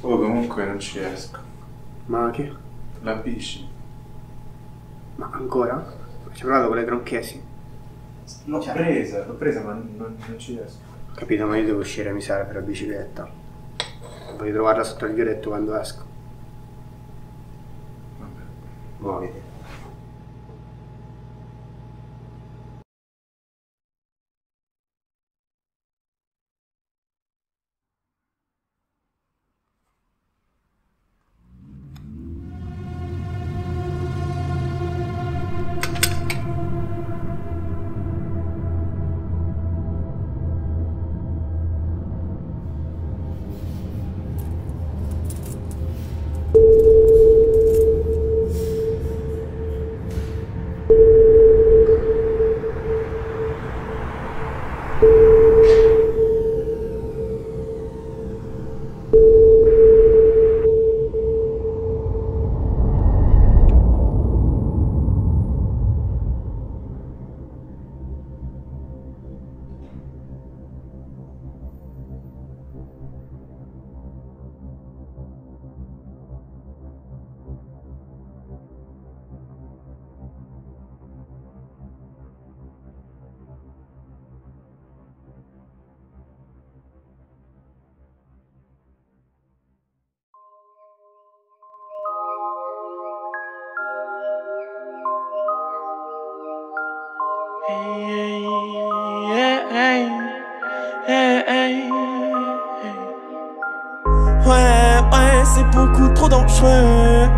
Oh, comunque non ci riesco. Ma che? La bici. Ma ancora? Ci hai provato con le tronchesi? L'ho presa, l'ho presa, ma non, non ci riesco. Capito, ma io devo uscire, mi serve per la bicicletta. Voglio trovarla sotto il violetto quando esco. Vabbè. Muoviti. Ouais, ouais, c'est beaucoup trop dangereux.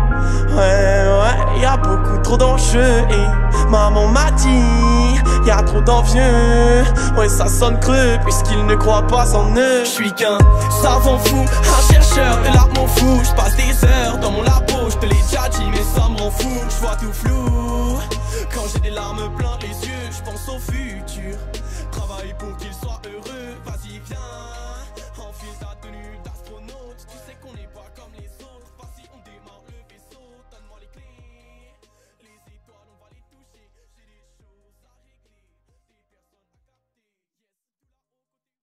Ouais, ouais, y a beaucoup trop d'enjeux. Et maman m'a dit, y a trop d'envieux. Ouais, ça sonne creux, puisqu'ils ne croient pas en eux. Je suis qu'un savant fou, un chercheur de l'arme fou. Je passe des heures dans mon labo, je te l'ai déjà dit, mais ça me rend fou. Je vois tout flou. Quand j'ai des larmes plein les yeux, je pense au futur. Travaille pour qu'il soit heureux, vas-y, viens. Enfile ta